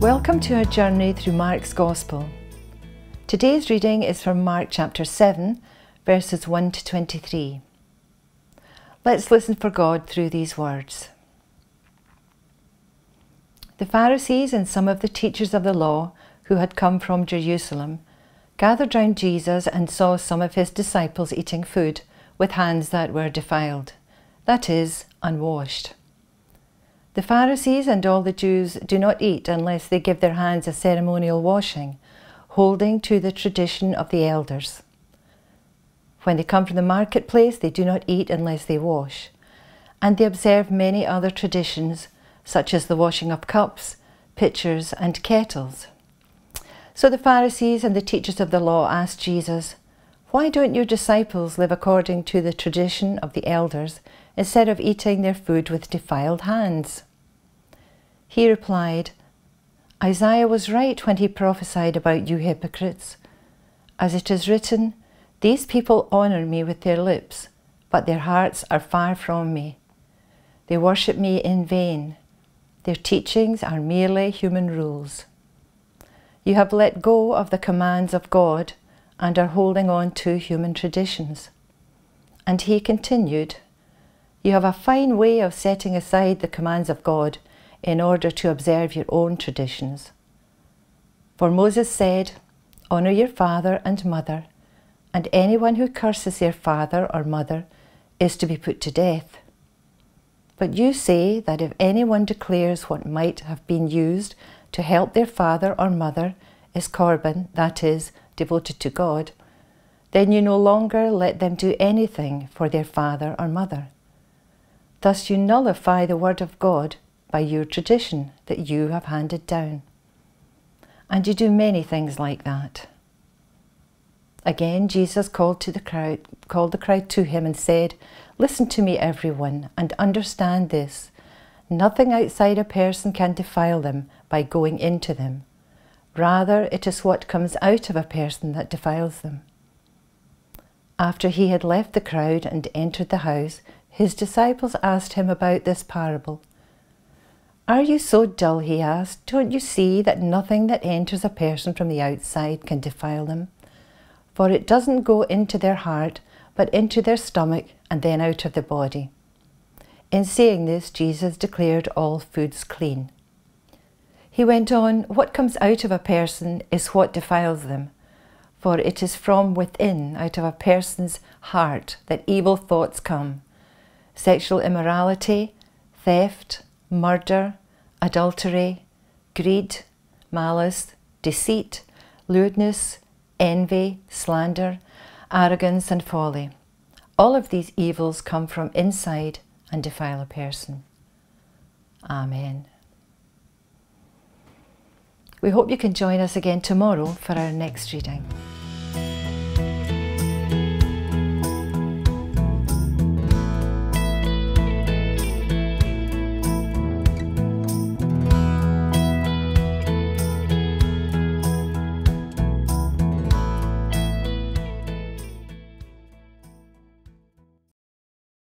Welcome to our journey through Mark's Gospel. Today's reading is from Mark chapter 7, verses 1 to 23. Let's listen for God through these words. The Pharisees and some of the teachers of the law who had come from Jerusalem gathered round Jesus and saw some of his disciples eating food with hands that were defiled, that is, unwashed. The Pharisees and all the Jews do not eat unless they give their hands a ceremonial washing, holding to the tradition of the elders. When they come from the marketplace, they do not eat unless they wash, and they observe many other traditions, such as the washing of cups, pitchers, and kettles. So the Pharisees and the teachers of the law asked Jesus, Why don't your disciples live according to the tradition of the elders instead of eating their food with defiled hands? He replied, Isaiah was right when he prophesied about you hypocrites. As it is written, These people honour me with their lips, but their hearts are far from me. They worship me in vain. Their teachings are merely human rules. You have let go of the commands of God and are holding on to human traditions. And he continued, You have a fine way of setting aside the commands of God in order to observe your own traditions. For Moses said, Honour your father and mother, and anyone who curses their father or mother is to be put to death. But you say that if anyone declares what might have been used to help their father or mother is Corban, that is, devoted to God, then you no longer let them do anything for their father or mother. Thus you nullify the word of God by your tradition that you have handed down. And you do many things like that. Again, Jesus called to the crowd, called the crowd to him and said, Listen to me, everyone, and understand this. Nothing outside a person can defile them by going into them. Rather, it is what comes out of a person that defiles them. After he had left the crowd and entered the house, his disciples asked him about this parable. Are you so dull, he asked. Don't you see that nothing that enters a person from the outside can defile them? For it doesn't go into their heart, but into their stomach and then out of the body. In saying this, Jesus declared all foods clean. He went on, What comes out of a person is what defiles them. For it is from within, out of a person's heart, that evil thoughts come sexual immorality, theft, murder, adultery, greed, malice, deceit, lewdness, envy, slander, arrogance, and folly. All of these evils come from inside and defile a person. Amen. We hope you can join us again tomorrow for our next reading.